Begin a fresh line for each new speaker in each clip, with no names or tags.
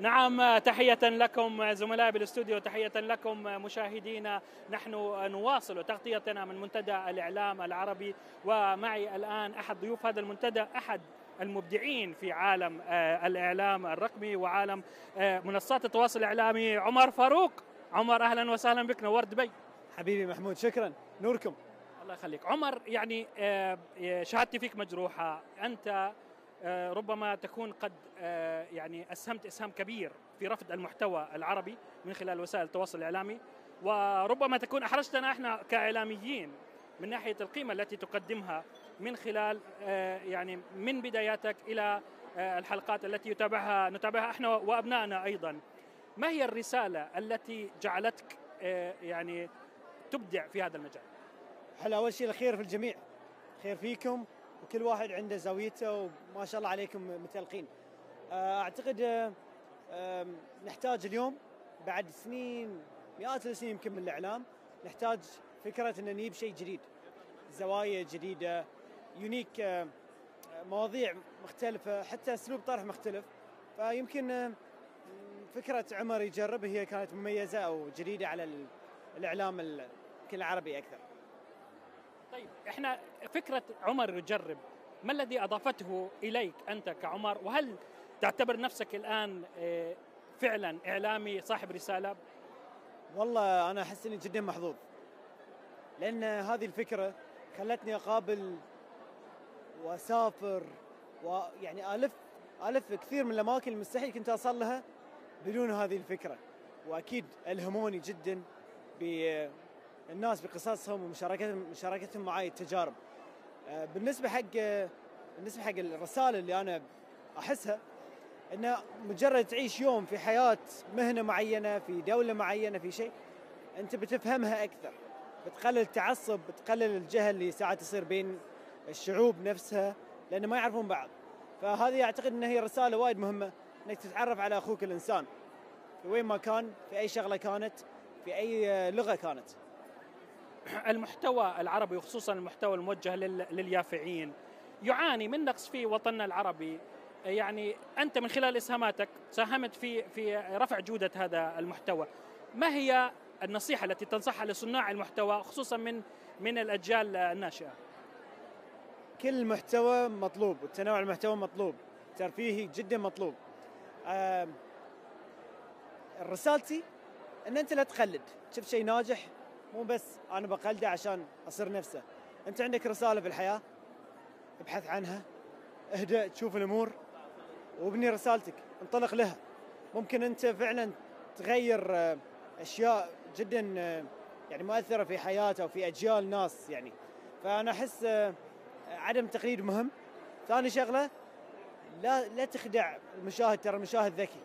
نعم تحية لكم زملائي بالاستوديو تحية لكم مشاهدينا. نحن نواصل تغطيتنا من منتدى الإعلام العربي ومعي الآن أحد ضيوف هذا المنتدى أحد المبدعين في عالم آه، الإعلام الرقمي وعالم آه، منصات التواصل الإعلامي عمر فاروق. عمر أهلا وسهلا بك نورت دبي
حبيبي محمود شكرا. نوركم.
الله يخليك. عمر يعني آه، شهادتي فيك مجروحة. أنت ربما تكون قد يعني أسهمت إسهام كبير في رفض المحتوى العربي من خلال وسائل التواصل الإعلامي. وربما تكون أحرجتنا إحنا كإعلاميين من ناحية القيمة التي تقدمها من خلال آه، يعني من بداياتك إلى آه، الحلقات التي يتابعها نتابعها إحنا وأبنائنا أيضا. ما هي الرسالة التي جعلتك آه، يعني تبدع في هذا المجال؟
حلو أول شيء الخير في الجميع. خير فيكم. وكل واحد عنده زاويته وما شاء الله عليكم متلقين. أعتقد نحتاج اليوم بعد سنين مئات السنين يمكن من الإعلام نحتاج فكرة إن نجيب شيء جديد. زوايا جديدة يونيك آه، مواضيع مختلفة حتى أسلوب طرح مختلف. فيمكن آه، فكرة عمر يجرب هي كانت مميزة أو جديدة على الإعلام العربي أكثر.
طيب إحنا فكرة عمر يجرب ما الذي أضافته إليك أنت كعمر وهل تعتبر نفسك الآن آه، فعلا إعلامي صاحب رسالة؟
والله أنا أحس إني جدا محظوظ لأن هذه الفكرة خلتني أقابل وأسافر ويعني ألف ألف كثير من الأماكن المستحيل كنت اوصل لها بدون هذه الفكرة وأكيد ألهموني جدا بالناس بقصصهم ومشاركتهم مشاركتهم معي التجارب. آه، بالنسبة حق بالنسبة حق الرسالة اللي أنا أحسها إنه مجرد تعيش يوم في حياة مهنة معينة في دولة معينة في شيء أنت بتفهمها أكثر. بتقلل التعصب بتقلل الجهل اللي ساعات يصير بين الشعوب نفسها لأن ما يعرفون بعض. فهذه أعتقد إن هي رسالة وايد مهمة إنك تتعرف على أخوك الإنسان. في وين ما كان في أي شغلة كانت في أي لغة كانت.
المحتوى العربي وخصوصا المحتوى الموجه لليافعين يعاني من نقص في وطننا العربي. يعني أنت من خلال إسهاماتك ساهمت في في رفع جودة هذا المحتوى. ما هي النصيحة التي تنصحها لصناع المحتوى خصوصا من من الأجيال الناشئة؟
كل محتوى مطلوب وتنوع المحتوى مطلوب ترفيهي جدا مطلوب. رسالتي إن أنت لا تقلد شفت شيء ناجح مو بس أنا بقلده عشان أصير نفسه. أنت عندك رسالة في الحياة ابحث عنها. اهدأ تشوف الأمور. وابني رسالتك. انطلق لها. ممكن أنت فعلا تغير آه، أشياء جدا آه، يعني مؤثرة في حياته وفي أجيال ناس يعني. فأنا أحس آه، عدم تقليد مهم. ثاني شغلة لا لا تخدع المشاهد. ترى المشاهد ذكي.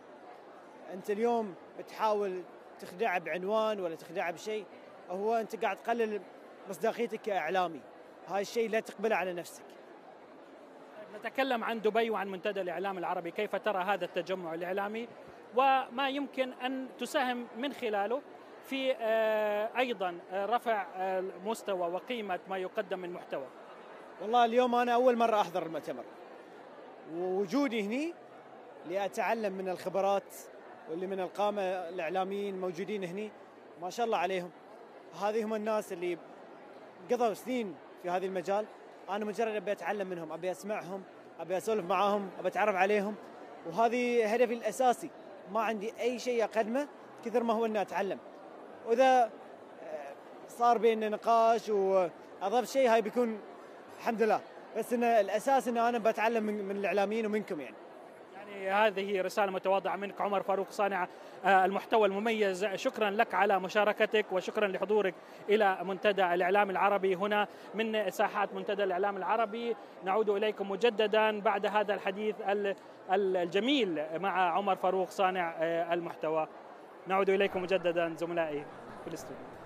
أنت اليوم بتحاول تخدعه بعنوان ولا تخدعه بشيء. هو أنت قاعد تقلل مصداقيتك كاعلامي هاي الشيء لا تقبله على نفسك.
نتكلم عن دبي وعن منتدى الإعلام العربي. كيف ترى هذا التجمع الإعلامي؟ وما يمكن أن تساهم من خلاله في آه، أيضا رفع مستوى وقيمة ما يقدم من محتوى.
والله اليوم أنا أول مرة أحضر المؤتمر. ووجودي هني لأتعلم من الخبرات واللي من القامة الإعلاميين موجودين هني. ما شاء الله عليهم. هذه هم الناس اللي قضوا سنين في هذا المجال. أنا مجرد أبي أتعلم منهم أبي أسمعهم أبي أسولف معاهم أبي أتعرف عليهم. وهذه هدفي الأساسي. ما عندي أي شيء أقدمه كثر ما هو إني أتعلم. وإذا آه، صار بيننا نقاش واضفت شيء هاي بيكون الحمد لله. بس إن الأساس إن أنا بتعلم من الإعلاميين ومنكم يعني.
يعني هذه رسالة متواضعة منك عمر فاروق صانع آه، المحتوى المميز. شكرا لك على مشاركتك وشكرا لحضورك إلى منتدى الإعلام العربي. هنا من ساحات منتدى الإعلام العربي نعود إليكم مجددا بعد هذا الحديث الجميل مع عمر فاروق صانع آه، المحتوى. نعود إليكم مجددا زملائي في الاستوديو.